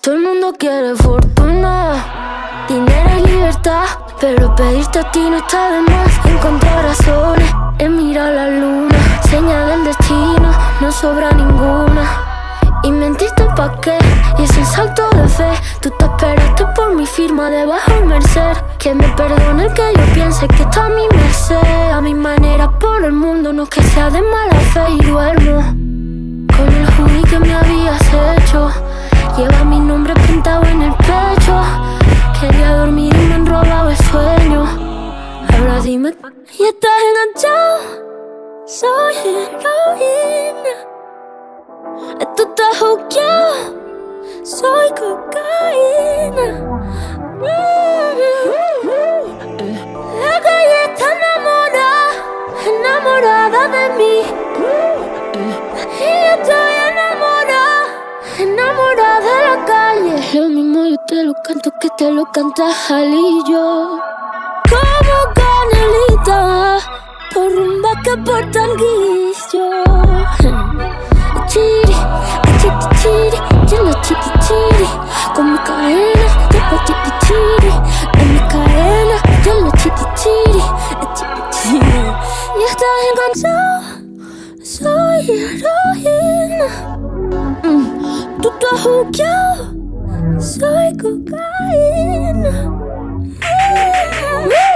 Todo el mundo quiere fortuna, dinero y libertad. Pero pedirte a ti no está de más. Encontrar razones en mirar la luna. Señal del destino, no sobra ninguna. Y mentiste pa' qué, y es el salto de fe. Tú te esperaste por mi firma debajo del merced. Que me perdone el que yo piense que está a mi merced. A mi manera por el mundo, no que sea de mala fe y duermo. Pintado en el pecho. Quería dormir y me han robado el sueño. Ahora dime, ¿y estás enganchado? Soy heroína. Esto está juqueado. Soy cocaína. La calle está enamorada, enamorada de mí. Y yo Lo mismo yo te lo canto que te lo canta Jalillo. Como canelita, por rumba que por tanguillo. Chiri, chiri, chiri, lleno chiri, chiri. Con mi cadena, tipo chiri, chiri. En mi cadena, chiri, chiri, chiri, chiri. Y estás enganchado, soy heroína. Mm, Tú juqueado, soy cocaína. Mm, mm, mm.